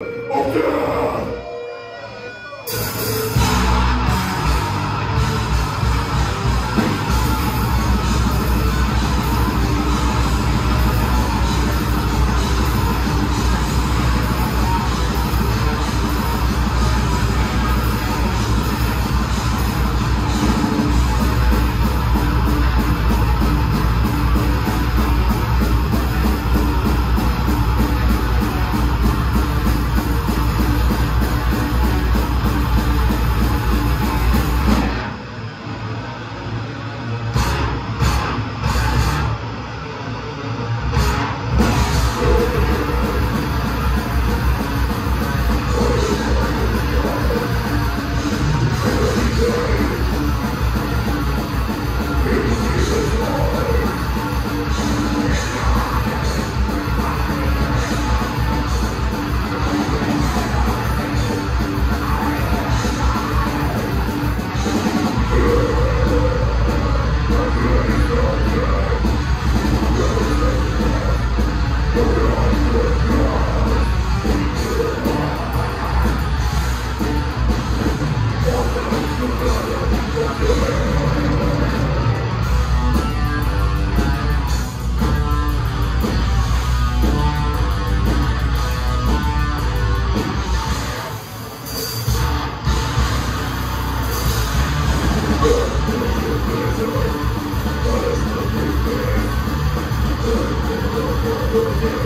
Oh, yeah! Let's go.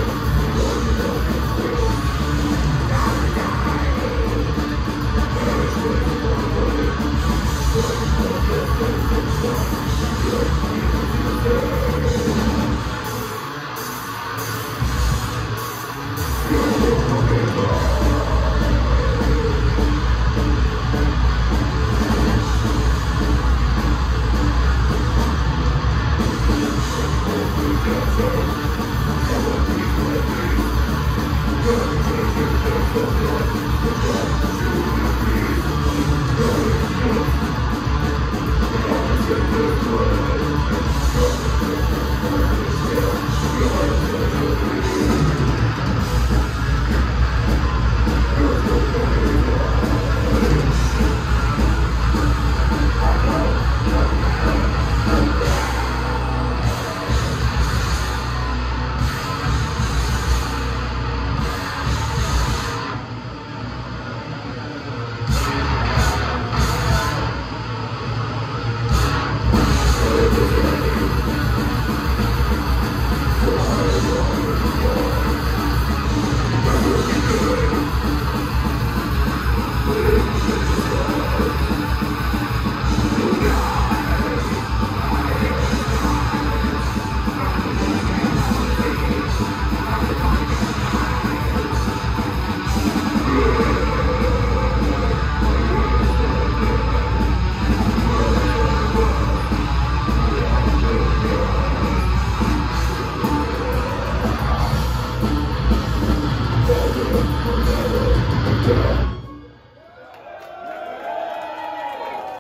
Música you.